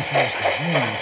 Jesus' name.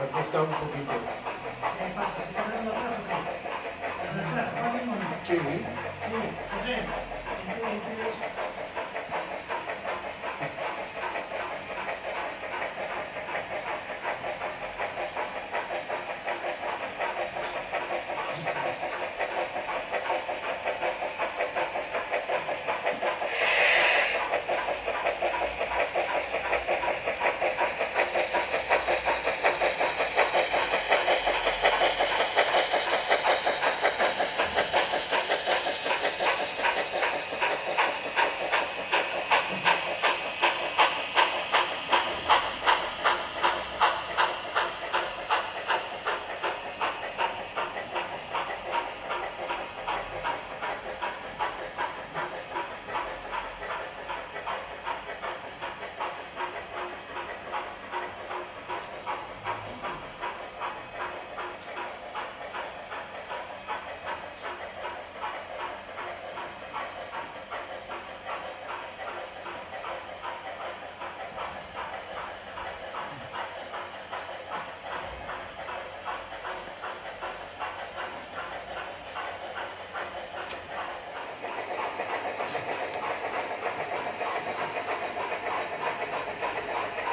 Me ha costado un poquito. ¿Qué pasa? ¿Se está quedando atrás o qué? ¿Desde atrás? ¿Va bien o no? Sí. Sí, José. Entre, entre.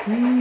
Mm.